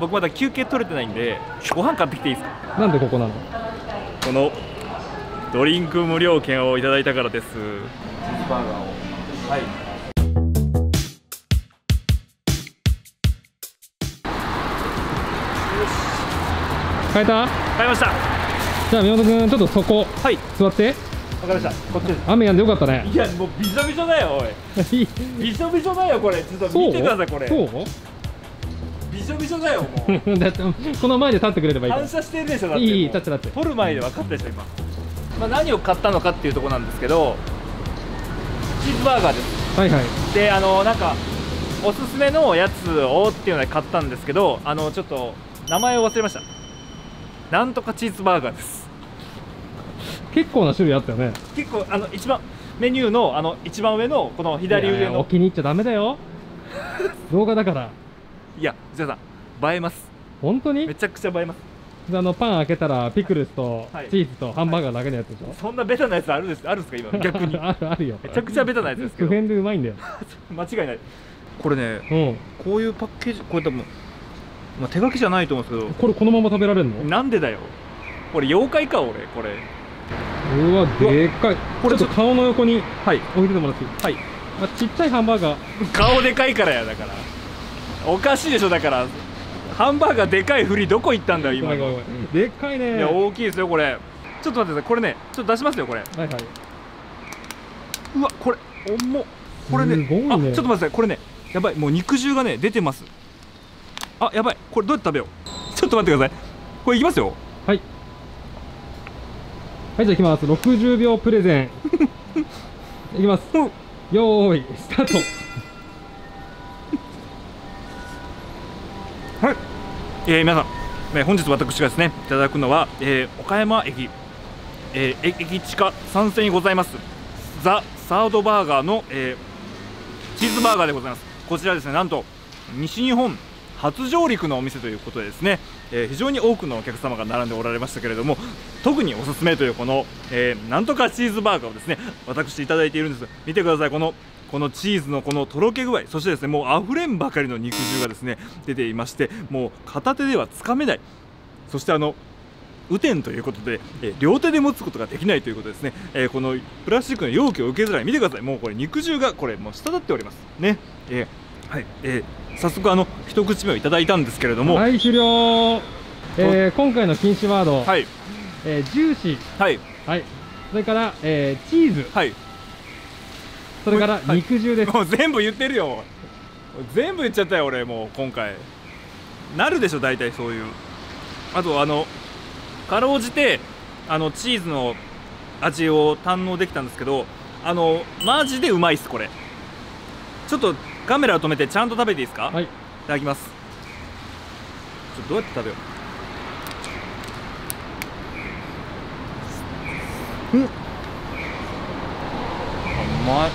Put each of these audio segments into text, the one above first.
僕まだ休憩取れてないんでご飯買ってきていいですか？なんでここなの？このドリンク無料券をいただいたからです。チーズバーガーを。はい。変えた？買いました。じゃあ宮本君ちょっとそこ。はい。座って。わかりました。こっちです。雨やんでよかったね。いやもうびしょびしょだよお い。びしょびしょだよこれ。ちょっと見てくださいこれ。そう？びしょびしょだよもう。だってこの前で立ってくれればいい反射してるでしょだっていい立って立って撮る前で分かったでしょ今、まあ、何を買ったのかっていうところなんですけどチーズバーガーです。はいはい。であのなんかおすすめのやつをっていうので買ったんですけどあのちょっと名前を忘れました。なんとかチーズバーガーです。結構な種類あったよね。結構あの一番メニューのあの一番上のこの左いや上のいやお気に入っちゃダメだよ。動画だからいやじゃあさん映えます。本当に？めちゃくちゃ映えます。あのパン開けたらピクルスとはい。チーズとハンバーガーだけのやつでしょ、そんなベタなやつあるんです？あるんですか今？逆にあるあるよめちゃくちゃベタなやつですけ普ど遍でうまいんだよ。間違いない。これねうん。こういうパッケージこれ多分、まあ、手書きじゃないと思うんですこれこのまま食べられるの？けどなんでだよ。これ妖怪か俺これ。うわでっかい。これちょっと顔の横にはい。置いててもらっていい？はい。あちっちゃいハンバーガー。顔でかいからやだからおかしいでしょだから。ハンバーガーでかい振りどこ行ったんだよ今でっかいね。いや大きいですよこれ。ちょっと待ってください。これねちょっと出しますよこれ。はいはい。うわこれ重っ。これねね。あちょっと待ってください。これねやばい。もう肉汁がね出てます。あやばい。これどうやって食べよう。ちょっと待ってください。これいきますよ。はい。はいじゃあいきます。60秒プレゼン。いきます。うんよーいスタートはい、えー、皆さん、ね、本日私がですねいただくのは、えー岡山駅、えー駅駅地下参戦にございます。ザ・サードバーガーの、えーチーズバーガーでございます。こちらですねなんと西日本初上陸のお店ということでですね、えー非常に多くのお客様が並んでおられましたけれども特におすすめというこの、えーなんとかチーズバーガーをですね私いただいているんです。見てくださいこのこのチーズのこのとろけ具合そしてですねもう溢れんばかりの肉汁がですね出ていましてもう片手ではつかめない。そしてあの雨天ということで、えー両手で持つことができないということですね、えーこのプラスチックの容器を受けづらい。見てください。もうこれ肉汁がこれもう滴っております。ね、えーはい、えー早速あの一口目をいただいたんですけれども。はい終了。えー今回の禁止ワード、はい。えージューシー。はい。はい。それから、えーチーズ。はいそれからはい肉汁です、もう全部言ってるよ。全部言っちゃったよ俺もう今回。なるでしょ大体そういう。あとあのかろうじてあのチーズの味を堪能できたんですけどあのマジでうまいっすこれ。ちょっとカメラを止めてちゃんと食べていいですか、はい。いただきます。ちょっとどうやって食べよう。うんうまい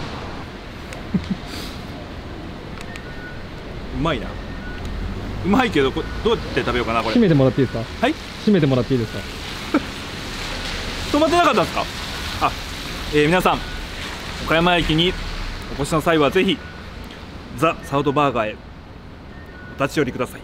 うまいな。うまいけどこれどうやって食べようかなこれ。締めてもらっていいですか？はい？締めてもらっていいですか？止まってなかったんですか？あ、えー皆さん岡山駅にお越しの際はぜひザ・サウドバーガーへお立ち寄りください